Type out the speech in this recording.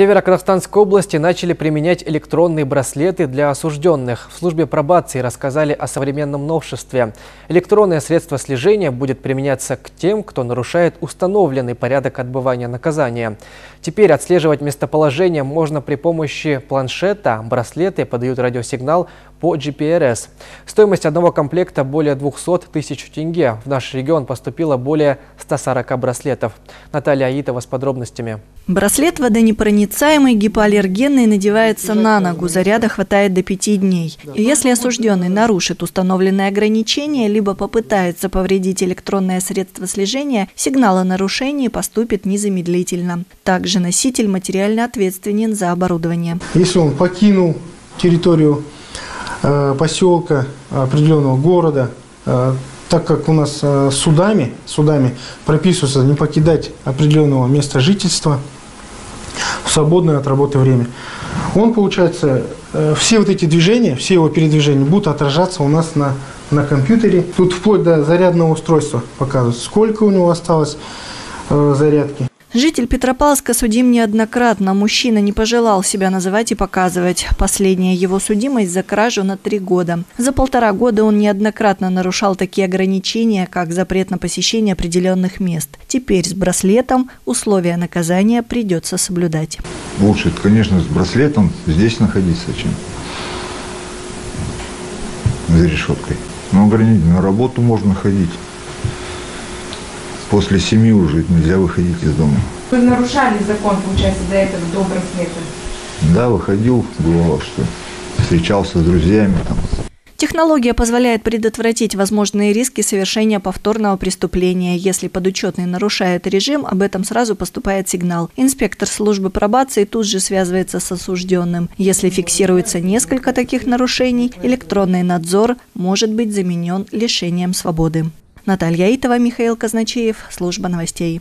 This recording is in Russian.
Северо-Казахстанской области начали применять электронные браслеты для осужденных. В службе пробации рассказали о современном новшестве. Электронное средство слежения будет применяться к тем, кто нарушает установленный порядок отбывания наказания. Теперь отслеживать местоположение можно при помощи планшета. Браслеты подают радиосигнал по GPRS. Стоимость одного комплекта более 200 тысяч тенге. В наш регион поступило более 140 браслетов. Наталья Аитова с подробностями. Браслет водонепроницаемый, гипоаллергенный, надевается на ногу. Заряда хватает до пяти дней. И если осужденный нарушит установленные ограничения, либо попытается повредить электронное средство слежения, сигнал о нарушении поступит незамедлительно. Также носитель материально ответственен за оборудование. Если он покинул территорию поселка, определенного города, э, так как у нас э, судами, судами прописывается не покидать определенного места жительства – в свободное от работы время. Он, получается, э, все вот эти движения, все его передвижения будут отражаться у нас на, на компьютере. Тут вплоть до зарядного устройства показывают, сколько у него осталось э, зарядки. Житель Петропавловска судим неоднократно. Мужчина не пожелал себя называть и показывать. Последняя его судимость за кражу на три года. За полтора года он неоднократно нарушал такие ограничения, как запрет на посещение определенных мест. Теперь с браслетом условия наказания придется соблюдать. Лучше, конечно, с браслетом здесь находиться, чем за решеткой. Но ограниченно на работу можно ходить после семи уже нельзя выходить из дома. Вы нарушали закон, получается, до этого до браслета? Да, выходил, бывало, что встречался с друзьями там. Технология позволяет предотвратить возможные риски совершения повторного преступления. Если подучетный нарушает режим, об этом сразу поступает сигнал. Инспектор службы пробации тут же связывается с осужденным. Если фиксируется несколько таких нарушений, электронный надзор может быть заменен лишением свободы. Наталья Итова, Михаил Казначеев, служба новостей.